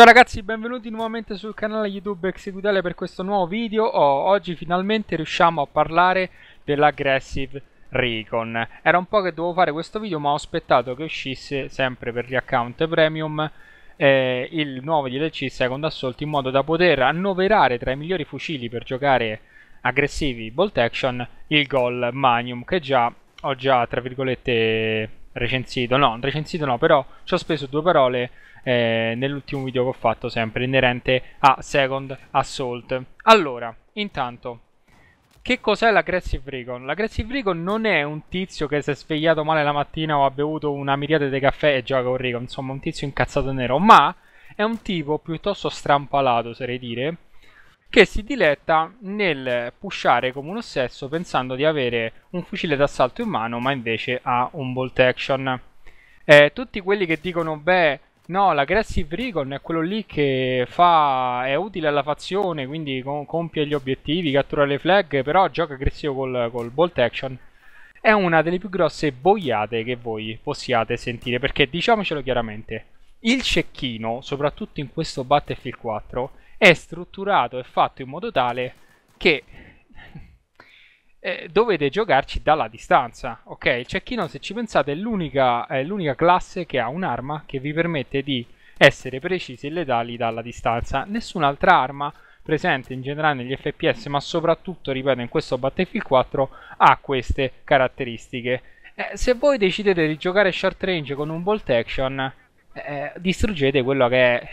Ciao ragazzi, benvenuti nuovamente sul canale YouTube Executale per questo nuovo video. Oh, oggi finalmente riusciamo a parlare dell'Aggressive Recon. Era un po' che dovevo fare questo video, ma ho aspettato che uscisse sempre per gli account premium eh, il nuovo DLC Second Assault in modo da poter annoverare tra i migliori fucili per giocare aggressivi bolt action il Gol Magnum che già ho già tra virgolette recensito, no, recensito no, però ci ho speso due parole eh, nell'ultimo video che ho fatto sempre inerente a Second Assault. Allora, intanto, che cos'è l'Aggressive Recon? L'Aggressive Recon non è un tizio che si è svegliato male la mattina o ha bevuto una miriade di caffè e gioca con Recon, insomma un tizio incazzato nero, ma è un tipo piuttosto strampalato, oserei dire, che si diletta nel pushare come un ossesso pensando di avere un fucile d'assalto in mano, ma invece ha un bolt action. Eh, tutti quelli che dicono, beh, no, l'aggressive recon è quello lì che fa, è utile alla fazione, quindi com compie gli obiettivi, cattura le flag, però gioca aggressivo col, col bolt action. È una delle più grosse boiate che voi possiate sentire, perché diciamocelo chiaramente, il cecchino, soprattutto in questo Battlefield 4, è strutturato e fatto in modo tale che eh, dovete giocarci dalla distanza. Ok, il cecchino, se ci pensate, è l'unica, è l'unica classe che ha un'arma che vi permette di essere precisi e letali dalla distanza. Nessun'altra arma presente in generale negli FPS, ma soprattutto, ripeto, in questo Battlefield 4 ha queste caratteristiche. Eh, se voi decidete di giocare short range con un bolt action, eh, distruggete che è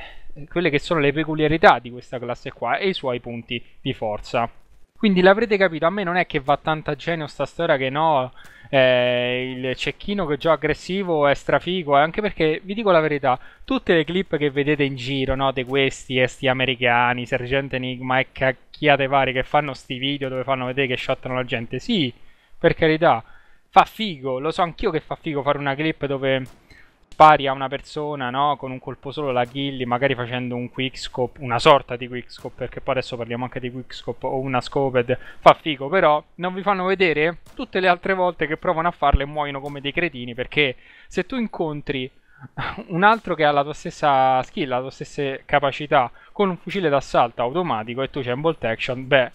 quelle che sono le peculiarità di questa classe qua e i suoi punti di forza. Quindi l'avrete capito, a me non è che va tanta genio sta storia che no, eh, il cecchino che gioca aggressivo è strafigo, eh, anche perché vi dico la verità, tutte le clip che vedete in giro, no, di questi esti americani, Sergente Enigma e cacchiate vari che fanno sti video dove fanno vedere che shottano la gente, sì, per carità, fa figo, lo so anch'io che fa figo fare una clip dove spari a una persona no? con un colpo solo la killi, magari facendo un quickscope, una sorta di quickscope, perché poi adesso parliamo anche di quickscope o una scoped, fa figo, però non vi fanno vedere tutte le altre volte che provano a farle e muoiono come dei cretini, perché se tu incontri un altro che ha la tua stessa skill, la tua stessa capacità, con un fucile d'assalto automatico e tu c'hai un bolt action, beh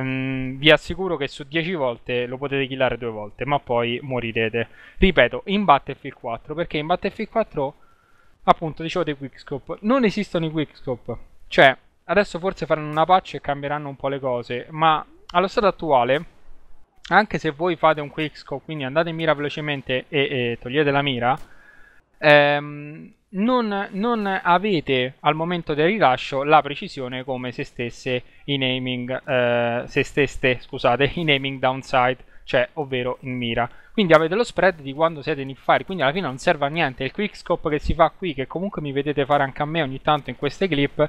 Mm, vi assicuro che su 10 volte lo potete killare due volte, ma poi morirete. Ripeto, in Battlefield 4, perché in Battlefield 4, appunto, dicevo dei quickscope, non esistono i quickscope. Cioè, adesso forse faranno una patch e cambieranno un po' le cose, ma allo stato attuale, anche se voi fate un quickscope, quindi andate in mira velocemente e, e togliete la mira, ehm, non, non, avete al momento del rilascio la precisione come se stesse in aiming, eh, se steste, scusate, in aiming downside, cioè ovvero in mira. Quindi avete lo spread di quando siete in fire, quindi alla fine non serve a niente. Il quickscope che si fa qui, che comunque mi vedete fare anche a me ogni tanto in queste clip,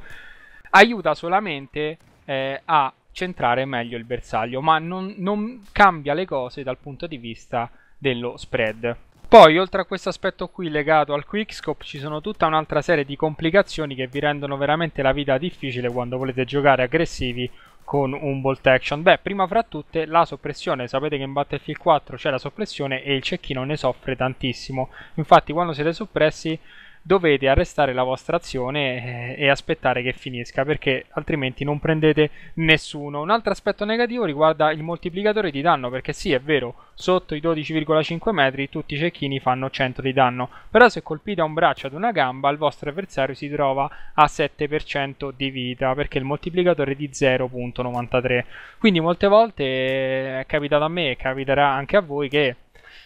aiuta solamente eh, a centrare meglio il bersaglio, ma non, non cambia le cose dal punto di vista dello spread. Poi, oltre a questo aspetto qui legato al quickscope, ci sono tutta un'altra serie di complicazioni che vi rendono veramente la vita difficile quando volete giocare aggressivi con un bolt action. Beh, prima fra tutte la soppressione, sapete che in Battlefield 4 c'è la soppressione e il cecchino ne soffre tantissimo. Infatti quando siete soppressi dovete arrestare la vostra azione eh, e aspettare che finisca perché altrimenti non prendete nessuno. Un altro aspetto negativo riguarda il moltiplicatore di danno perché sì è vero sotto i 12,5 metri tutti i cecchini fanno 100 di danno però se colpite a un braccio ad una gamba il vostro avversario si trova a 7% di vita perché il moltiplicatore è di 0.93 quindi molte volte eh, è capitato a me e capiterà anche a voi che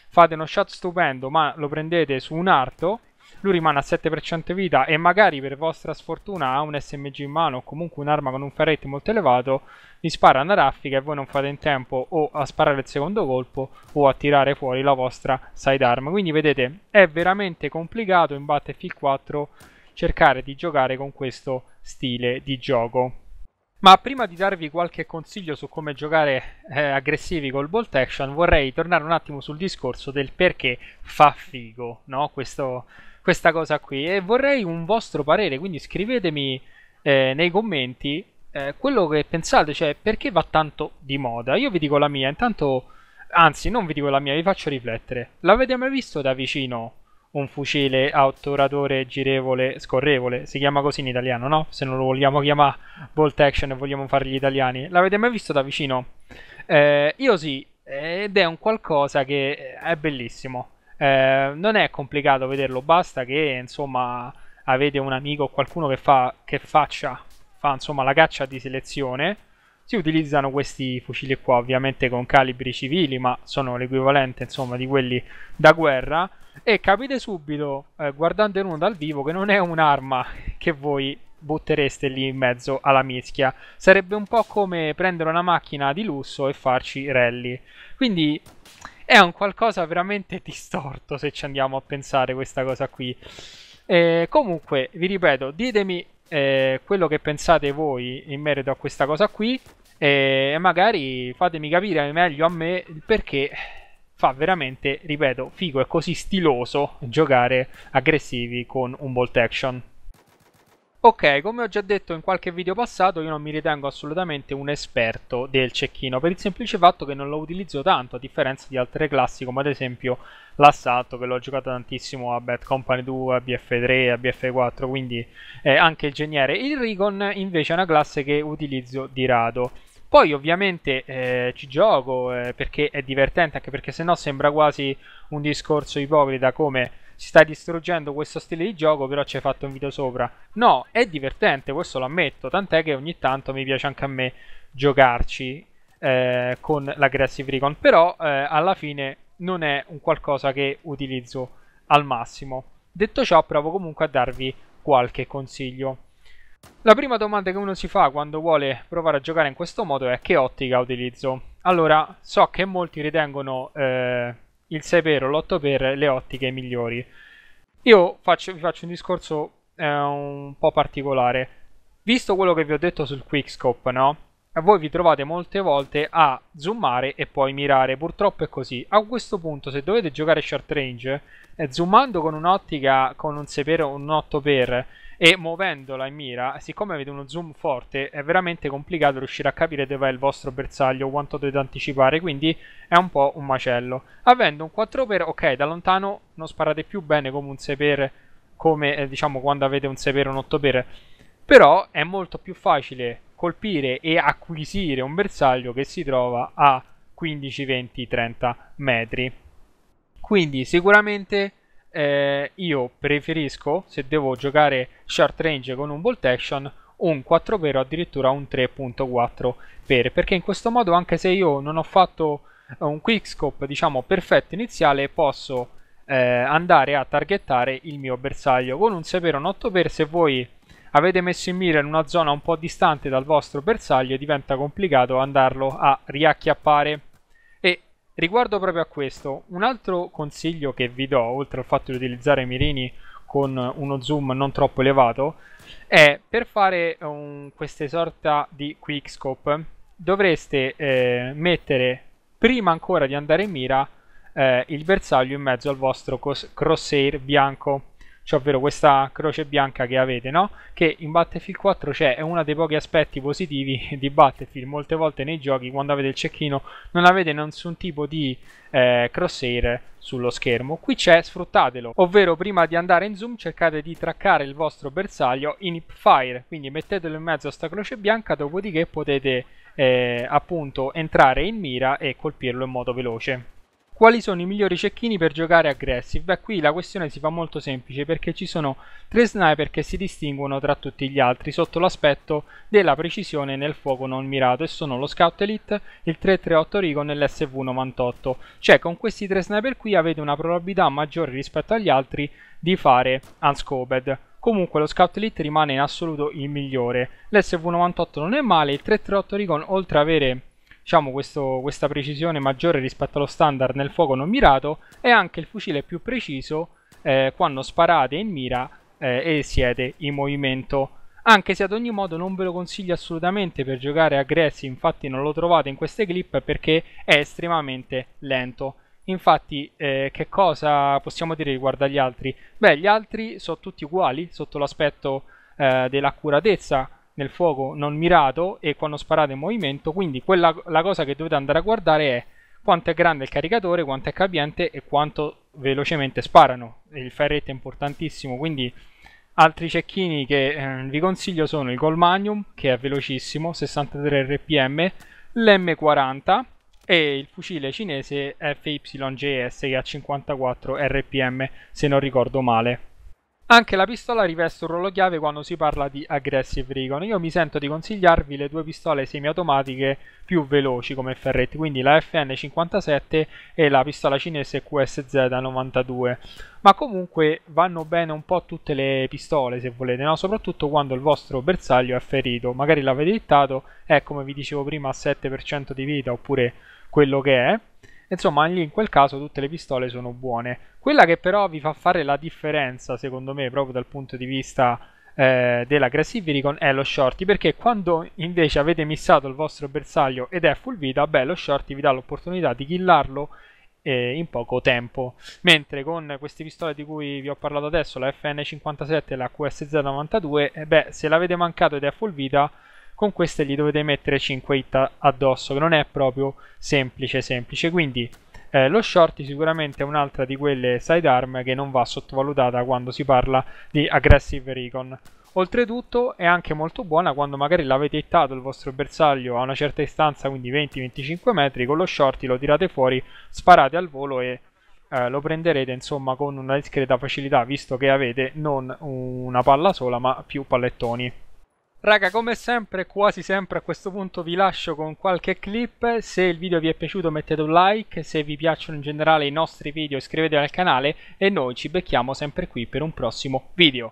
fate uno shot stupendo ma lo prendete su un arto lui rimane a 7% vita e magari per vostra sfortuna ha un SMG in mano o comunque un'arma con un rate molto elevato, vi spara una raffica e voi non fate in tempo o a sparare il secondo colpo o a tirare fuori la vostra sidearm. Quindi vedete, è veramente complicato in Battlefield 4 cercare di giocare con questo stile di gioco. Ma prima di darvi qualche consiglio su come giocare eh, aggressivi col bolt action, vorrei tornare un attimo sul discorso del perché fa figo, no? Questo, questa cosa qui e vorrei un vostro parere, quindi scrivetemi eh, nei commenti eh, quello che pensate, cioè perché va tanto di moda. Io vi dico la mia, intanto, anzi non vi dico la mia, vi faccio riflettere. L'avete mai visto da vicino un fucile a otturatore girevole scorrevole, si chiama così in italiano, no? Se non lo vogliamo chiamare bolt action e vogliamo fare gli italiani. L'avete mai visto da vicino? Eh, io sì, ed è un qualcosa che è bellissimo. Eh, non è complicato vederlo, basta che insomma avete un amico o qualcuno che, fa, che faccia fa, insomma, la caccia di selezione. Si utilizzano questi fucili qua, ovviamente con calibri civili, ma sono l'equivalente insomma di quelli da guerra. E capite subito, eh, guardando uno dal vivo, che non è un'arma che voi buttereste lì in mezzo alla mischia. Sarebbe un po' come prendere una macchina di lusso e farci rally. Quindi è un qualcosa veramente distorto se ci andiamo a pensare questa cosa qui. Eh, comunque, vi ripeto, ditemi eh, quello che pensate voi in merito a questa cosa qui e magari fatemi capire meglio a me perché fa veramente, ripeto, figo e così stiloso giocare aggressivi con un bolt action. Ok, come ho già detto in qualche video passato, io non mi ritengo assolutamente un esperto del cecchino, per il semplice fatto che non lo utilizzo tanto, a differenza di altre classi, come ad esempio l'assalto, che l'ho giocato tantissimo a Bad Company 2, a BF3, a BF4, quindi eh, anche il geniere. Il Recon invece è una classe che utilizzo di rado. Poi ovviamente eh, ci gioco eh, perché è divertente, anche perché sennò sembra quasi un discorso ipocrita come si sta distruggendo questo stile di gioco, però ci hai fatto un video sopra. No, è divertente, questo lo ammetto, tant'è che ogni tanto mi piace anche a me giocarci eh, con l'Aggressive Recon, però eh, alla fine non è un qualcosa che utilizzo al massimo. Detto ciò, provo comunque a darvi qualche consiglio. La prima domanda che uno si fa quando vuole provare a giocare in questo modo è che ottica utilizzo. Allora, so che molti ritengono eh, il 6x o l'8x le ottiche migliori. Io faccio, vi faccio un discorso eh, un po' particolare. Visto quello che vi ho detto sul quickscope, no? Voi vi trovate molte volte a zoomare e poi mirare, purtroppo è così. A questo punto, se dovete giocare short range, eh, zoomando con un'ottica con un 6x o un 8x e muovendola in mira, siccome avete uno zoom forte, è veramente complicato riuscire a capire dove è il vostro bersaglio, quanto dovete anticipare, quindi è un po' un macello. Avendo un 4x, ok, da lontano non sparate più bene come un 6x, come eh, diciamo quando avete un 6x o un 8x, però è molto più facile colpire e acquisire un bersaglio che si trova a 15, 20, 30 metri. Quindi sicuramente eh, io preferisco, se devo giocare short range con un bolt action, un 4x o addirittura un 3.4 x perché in questo modo anche se io non ho fatto eh, un quickscope diciamo perfetto iniziale posso eh, andare a targettare il mio bersaglio. Con un 6x o un 8x se voi avete messo in mira in una zona un po' distante dal vostro bersaglio diventa complicato andarlo a riacchiappare Riguardo proprio a questo, un altro consiglio che vi do, oltre al fatto di utilizzare mirini con uno zoom non troppo elevato, è per fare un, queste sorta di quickscope dovreste eh, mettere prima ancora di andare in mira eh, il bersaglio in mezzo al vostro crosshair bianco cioè ovvero questa croce bianca che avete, no? Che in Battlefield 4 c'è, è uno dei pochi aspetti positivi di Battlefield. Molte volte nei giochi, quando avete il cecchino, non avete nessun tipo di eh, crosshair sullo schermo. Qui c'è, sfruttatelo. Ovvero, prima di andare in zoom, cercate di traccare il vostro bersaglio in hip fire. Quindi mettetelo in mezzo a sta croce bianca, dopodiché potete eh, appunto entrare in mira e colpirlo in modo veloce. Quali sono i migliori cecchini per giocare aggressive? Beh, qui la questione si fa molto semplice perché ci sono tre sniper che si distinguono tra tutti gli altri sotto l'aspetto della precisione nel fuoco non mirato e sono lo Scout Elite, il 338 Recon e l'SV98. Cioè, con questi tre sniper qui avete una probabilità maggiore rispetto agli altri di fare unscoped. Comunque lo Scout Elite rimane in assoluto il migliore. L'SV98 non è male, il 338 Recon oltre ad avere diciamo, questo, questa precisione maggiore rispetto allo standard nel fuoco non mirato è anche il fucile più preciso eh, quando sparate in mira eh, e siete in movimento anche se ad ogni modo non ve lo consiglio assolutamente per giocare aggressi infatti non lo trovate in queste clip perché è estremamente lento infatti eh, che cosa possiamo dire riguardo agli altri? beh gli altri sono tutti uguali sotto l'aspetto eh, dell'accuratezza nel fuoco non mirato e quando sparate in movimento quindi quella, la cosa che dovete andare a guardare è quanto è grande il caricatore, quanto è capiente e quanto velocemente sparano. Il rate è importantissimo, quindi altri cecchini che eh, vi consiglio sono il Golmanium, che è velocissimo, 63 rpm, l'M40 e il fucile cinese FYJS che ha 54 rpm, se non ricordo male. Anche la pistola riveste un ruolo chiave quando si parla di Aggressive Recon. Io mi sento di consigliarvi le due pistole semiautomatiche più veloci come ferretti, quindi la FN57 e la pistola cinese QSZ92. Ma comunque vanno bene un po' tutte le pistole se volete, no? soprattutto quando il vostro bersaglio è ferito. Magari l'avete hittato, è come vi dicevo prima a 7% di vita oppure quello che è Insomma, lì in quel caso tutte le pistole sono buone. Quella che però vi fa fare la differenza, secondo me, proprio dal punto di vista eh, dell'aggressive recon è lo shorty perché quando invece avete missato il vostro bersaglio ed è full vita, beh, lo shorty vi dà l'opportunità di killarlo eh, in poco tempo. Mentre con queste pistole di cui vi ho parlato adesso, la FN57 e la QSZ92, eh, beh, se l'avete mancato ed è full vita, con queste gli dovete mettere 5 hit addosso, che non è proprio semplice semplice. Quindi eh, lo shorty sicuramente è un'altra di quelle sidearm che non va sottovalutata quando si parla di aggressive recon. Oltretutto è anche molto buona quando magari l'avete hittato il vostro bersaglio a una certa distanza, quindi 20-25 metri, con lo shorty lo tirate fuori, sparate al volo e eh, lo prenderete insomma con una discreta facilità, visto che avete non una palla sola ma più pallettoni. Raga, come sempre, quasi sempre a questo punto vi lascio con qualche clip. Se il video vi è piaciuto mettete un like, se vi piacciono in generale i nostri video iscrivetevi al canale e noi ci becchiamo sempre qui per un prossimo video.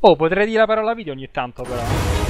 Oh, potrei dire la parola video ogni tanto però.